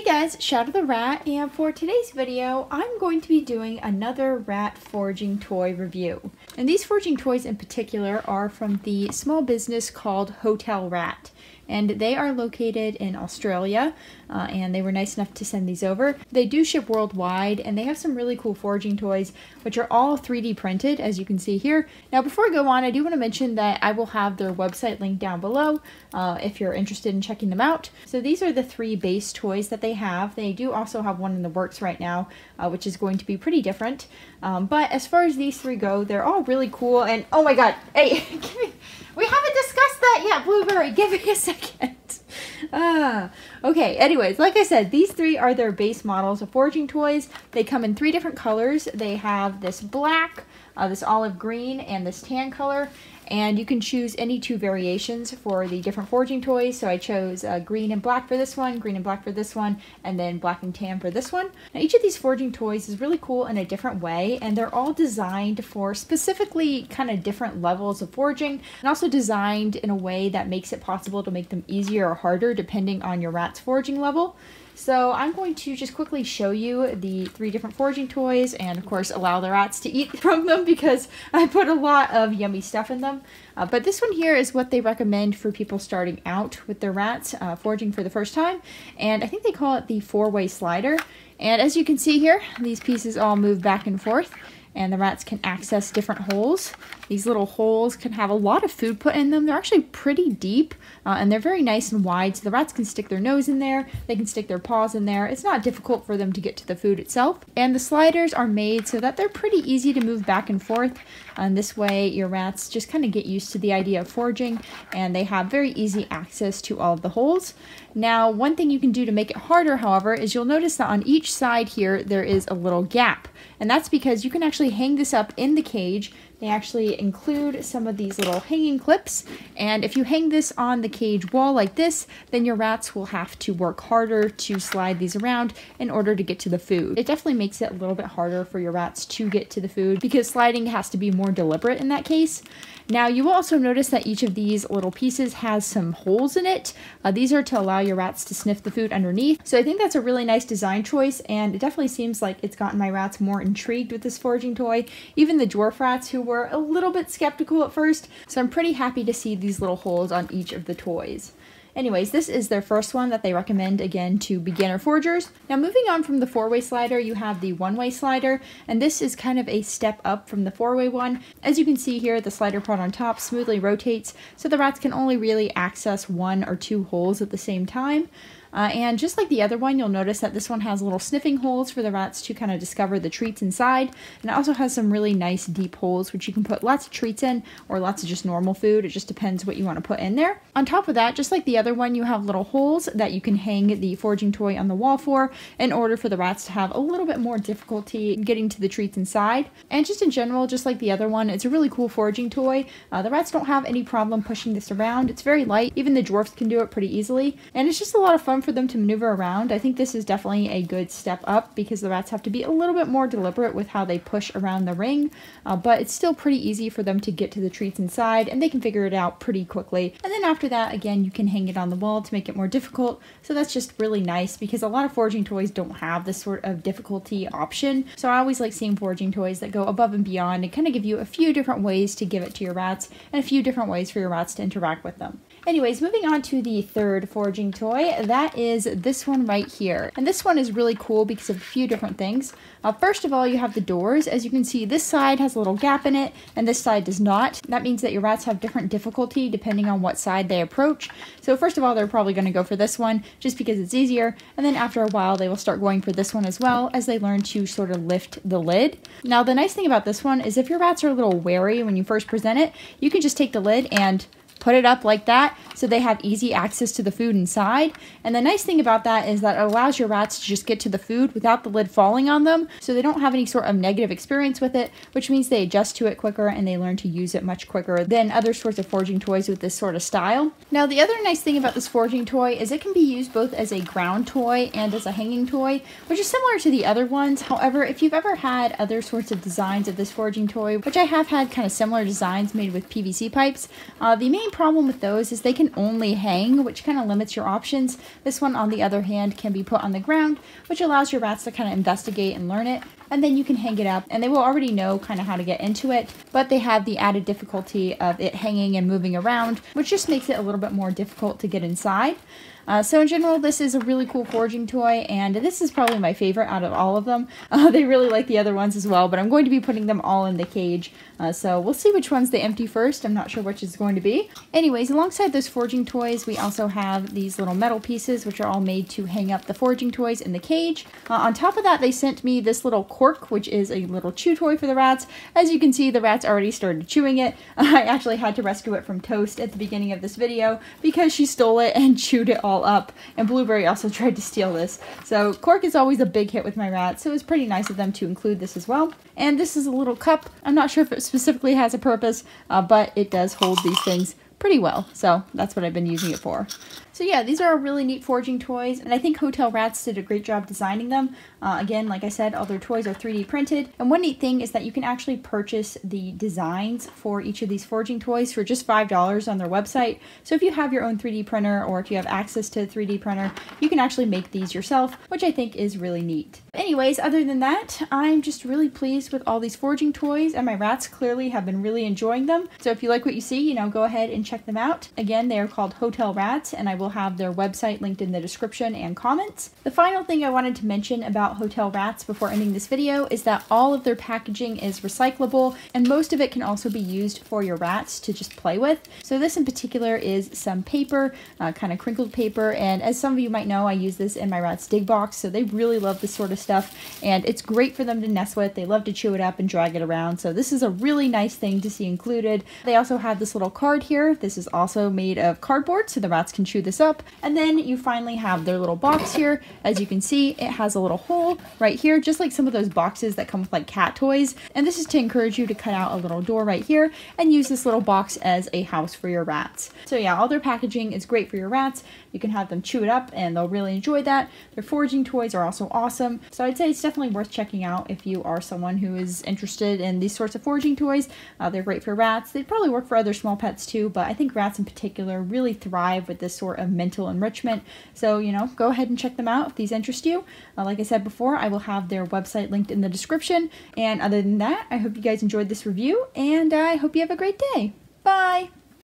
Hey guys, Shadow the Rat, and for today's video, I'm going to be doing another rat foraging toy review. And these foraging toys in particular are from the small business called Hotel Rat and they are located in Australia, uh, and they were nice enough to send these over. They do ship worldwide, and they have some really cool foraging toys, which are all 3D printed, as you can see here. Now, before I go on, I do want to mention that I will have their website linked down below uh, if you're interested in checking them out. So these are the three base toys that they have. They do also have one in the works right now, uh, which is going to be pretty different. Um, but as far as these three go, they're all really cool, and oh my god, hey, we haven't discussed that yet, Blueberry. Give me a second. Ah, okay, anyways, like I said, these three are their base models of foraging toys. They come in three different colors. They have this black, uh, this olive green, and this tan color and you can choose any two variations for the different foraging toys. So I chose uh, green and black for this one, green and black for this one, and then black and tan for this one. Now each of these foraging toys is really cool in a different way, and they're all designed for specifically kind of different levels of foraging, and also designed in a way that makes it possible to make them easier or harder depending on your rat's foraging level. So I'm going to just quickly show you the three different foraging toys and of course allow the rats to eat from them because I put a lot of yummy stuff in them. Uh, but this one here is what they recommend for people starting out with their rats uh, foraging for the first time. And I think they call it the four-way slider. And as you can see here, these pieces all move back and forth and the rats can access different holes. These little holes can have a lot of food put in them. They're actually pretty deep uh, and they're very nice and wide so the rats can stick their nose in there, they can stick their paws in there. It's not difficult for them to get to the food itself. And the sliders are made so that they're pretty easy to move back and forth. And this way your rats just kind of get used to the idea of foraging and they have very easy access to all of the holes. Now one thing you can do to make it harder however is you'll notice that on each side here there is a little gap. And that's because you can actually hang this up in the cage they actually include some of these little hanging clips, and if you hang this on the cage wall like this, then your rats will have to work harder to slide these around in order to get to the food. It definitely makes it a little bit harder for your rats to get to the food because sliding has to be more deliberate in that case. Now you will also notice that each of these little pieces has some holes in it. Uh, these are to allow your rats to sniff the food underneath. So I think that's a really nice design choice and it definitely seems like it's gotten my rats more intrigued with this foraging toy. Even the dwarf rats who were a little bit skeptical at first. So I'm pretty happy to see these little holes on each of the toys. Anyways, this is their first one that they recommend again to beginner forgers. Now moving on from the four-way slider, you have the one-way slider, and this is kind of a step up from the four-way one. As you can see here, the slider part on top smoothly rotates, so the rats can only really access one or two holes at the same time. Uh, and just like the other one, you'll notice that this one has little sniffing holes for the rats to kind of discover the treats inside. And it also has some really nice deep holes, which you can put lots of treats in or lots of just normal food. It just depends what you want to put in there. On top of that, just like the other one, you have little holes that you can hang the foraging toy on the wall for in order for the rats to have a little bit more difficulty getting to the treats inside. And just in general, just like the other one, it's a really cool foraging toy. Uh, the rats don't have any problem pushing this around. It's very light. Even the dwarfs can do it pretty easily. And it's just a lot of fun for them to maneuver around. I think this is definitely a good step up because the rats have to be a little bit more deliberate with how they push around the ring, uh, but it's still pretty easy for them to get to the treats inside and they can figure it out pretty quickly. And then after that, again, you can hang it on the wall to make it more difficult. So that's just really nice because a lot of foraging toys don't have this sort of difficulty option. So I always like seeing foraging toys that go above and beyond and kind of give you a few different ways to give it to your rats and a few different ways for your rats to interact with them. Anyways, moving on to the third foraging toy, that is this one right here. And this one is really cool because of a few different things. Uh, first of all, you have the doors. As you can see, this side has a little gap in it, and this side does not. That means that your rats have different difficulty depending on what side they approach. So first of all, they're probably going to go for this one just because it's easier, and then after a while, they will start going for this one as well as they learn to sort of lift the lid. Now, the nice thing about this one is if your rats are a little wary when you first present it, you can just take the lid and put it up like that so they have easy access to the food inside. And the nice thing about that is that it allows your rats to just get to the food without the lid falling on them so they don't have any sort of negative experience with it, which means they adjust to it quicker and they learn to use it much quicker than other sorts of foraging toys with this sort of style. Now the other nice thing about this foraging toy is it can be used both as a ground toy and as a hanging toy, which is similar to the other ones. However, if you've ever had other sorts of designs of this foraging toy, which I have had kind of similar designs made with PVC pipes, uh, the main problem with those is they can only hang, which kind of limits your options. This one, on the other hand, can be put on the ground, which allows your rats to kind of investigate and learn it. And then you can hang it up, and they will already know kind of how to get into it, but they have the added difficulty of it hanging and moving around, which just makes it a little bit more difficult to get inside. Uh, so in general, this is a really cool foraging toy, and this is probably my favorite out of all of them. Uh, they really like the other ones as well, but I'm going to be putting them all in the cage. Uh, so we'll see which ones they empty first. I'm not sure which is going to be. Anyways, alongside those foraging toys, we also have these little metal pieces, which are all made to hang up the foraging toys in the cage. Uh, on top of that, they sent me this little cork, which is a little chew toy for the rats. As you can see, the rats already started chewing it. I actually had to rescue it from Toast at the beginning of this video because she stole it and chewed it all up. And Blueberry also tried to steal this. So cork is always a big hit with my rats, so it was pretty nice of them to include this as well. And this is a little cup. I'm not sure if it specifically has a purpose, uh, but it does hold these things pretty well. So that's what I've been using it for. So yeah, these are really neat foraging toys, and I think Hotel Rats did a great job designing them. Uh, again, like I said, all their toys are 3D printed, and one neat thing is that you can actually purchase the designs for each of these foraging toys for just $5 on their website. So if you have your own 3D printer, or if you have access to a 3D printer, you can actually make these yourself, which I think is really neat. Anyways, other than that, I'm just really pleased with all these foraging toys, and my rats clearly have been really enjoying them. So if you like what you see, you know, go ahead and check them out. Again, they are called Hotel Rats, and I will have their website linked in the description and comments. The final thing I wanted to mention about Hotel Rats before ending this video is that all of their packaging is recyclable and most of it can also be used for your rats to just play with. So this in particular is some paper, uh, kind of crinkled paper, and as some of you might know, I use this in my rat's dig box, so they really love this sort of stuff, and it's great for them to nest with. They love to chew it up and drag it around, so this is a really nice thing to see included. They also have this little card here. This is also made of cardboard, so the rats can chew this up, and then you finally have their little box here. As you can see, it has a little hole right here, just like some of those boxes that come with like cat toys. And this is to encourage you to cut out a little door right here and use this little box as a house for your rats. So yeah, all their packaging is great for your rats. You can have them chew it up and they'll really enjoy that. Their foraging toys are also awesome. So I'd say it's definitely worth checking out if you are someone who is interested in these sorts of foraging toys. Uh, they're great for rats. They'd probably work for other small pets too, but I think rats in particular really thrive with this sort of mental enrichment. So, you know, go ahead and check them out if these interest you. Uh, like I said before, I will have their website linked in the description. And other than that, I hope you guys enjoyed this review and I hope you have a great day. Bye!